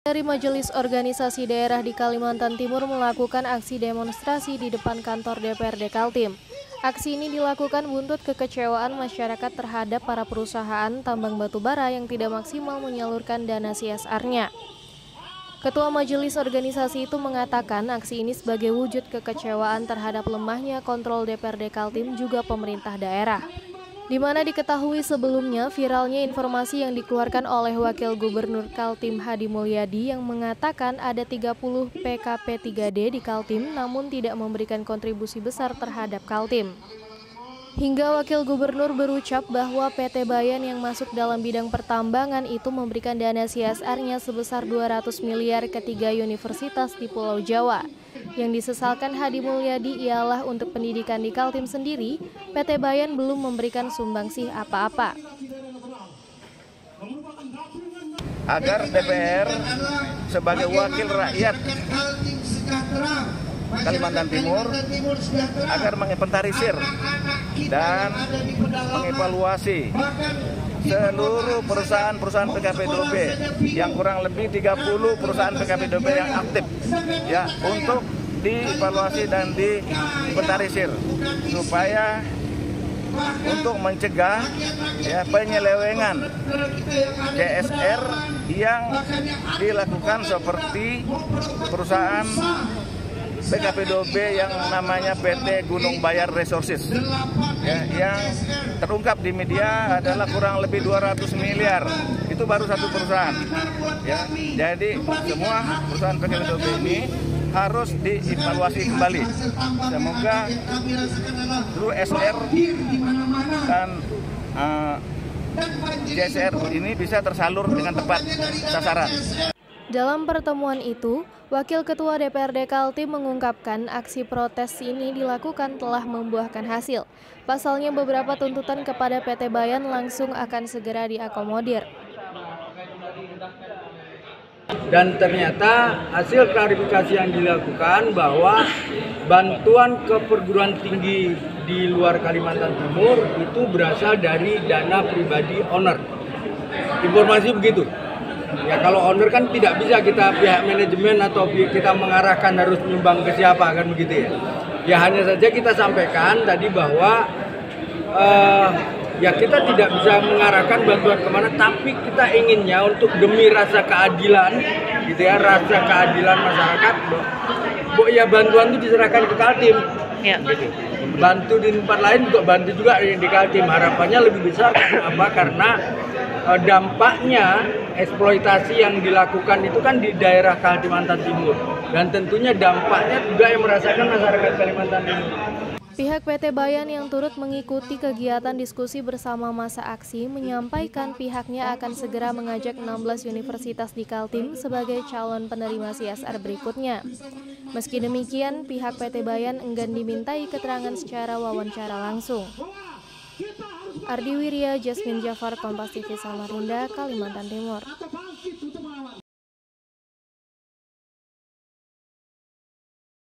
Dari Majelis Organisasi Daerah di Kalimantan Timur melakukan aksi demonstrasi di depan kantor DPRD Kaltim. Aksi ini dilakukan buntut kekecewaan masyarakat terhadap para perusahaan tambang batubara yang tidak maksimal menyalurkan dana CSR-nya. Ketua Majelis Organisasi itu mengatakan aksi ini sebagai wujud kekecewaan terhadap lemahnya kontrol DPRD Kaltim juga pemerintah daerah di mana diketahui sebelumnya viralnya informasi yang dikeluarkan oleh Wakil Gubernur Kaltim Hadi Mulyadi yang mengatakan ada 30 PKP 3D di Kaltim namun tidak memberikan kontribusi besar terhadap Kaltim. Hingga Wakil Gubernur berucap bahwa PT Bayan yang masuk dalam bidang pertambangan itu memberikan dana CSR-nya sebesar 200 miliar ke tiga universitas di Pulau Jawa. Yang disesalkan Hadi Mulyadi ialah untuk pendidikan di Kaltim sendiri, PT Bayan belum memberikan sumbangsih apa-apa. Agar DPR sebagai wakil rakyat Kalimantan Timur agar menginventarisir dan mengevaluasi seluruh perusahaan-perusahaan PKPDB yang kurang lebih 30 perusahaan PKPDB yang aktif ya untuk dievaluasi dan diinventarisir supaya untuk mencegah ya penyelewengan CSR yang dilakukan seperti perusahaan PKPDB yang namanya PT Gunung Bayar Resources ya, yang terungkap di media adalah kurang lebih 200 miliar itu baru satu perusahaan ya jadi semua perusahaan PKPDB ini harus dievaluasi kembali. Semoga seluruh SR dan uh, eh, JSR ini bisa tersalur dengan tepat sasaran. Dalam pertemuan itu, Wakil Ketua DPRD Kaltim mengungkapkan aksi protes ini dilakukan telah membuahkan hasil. Pasalnya beberapa tuntutan kepada PT Bayan langsung akan segera diakomodir. Dan ternyata hasil klarifikasi yang dilakukan bahwa bantuan ke perguruan tinggi di luar Kalimantan Timur itu berasal dari dana pribadi owner. Informasi begitu. Ya kalau owner kan tidak bisa kita pihak manajemen atau kita mengarahkan harus menyumbang ke siapa kan begitu ya. Ya hanya saja kita sampaikan tadi bahwa uh, ya kita tidak bisa mengarahkan bantuan ke mana tapi kita inginnya untuk demi rasa keadilan gitu ya rasa keadilan masyarakat bu ya bantuan itu diserahkan ke Kaltim ya. gitu. bantu di tempat lain juga bantu juga di Kaltim harapannya lebih besar karena apa karena uh, dampaknya eksploitasi yang dilakukan itu kan di daerah Kalimantan Timur dan tentunya dampaknya juga yang merasakan masyarakat Kalimantan Timur Pihak PT Bayan yang turut mengikuti kegiatan diskusi bersama masa aksi menyampaikan pihaknya akan segera mengajak 16 universitas di Kaltim sebagai calon penerima CSR berikutnya. Meski demikian, pihak PT Bayan enggan dimintai keterangan secara wawancara langsung. Ardi Wirya, Jasmine Jafar, Kompas TV Samarinda, Kalimantan Timur.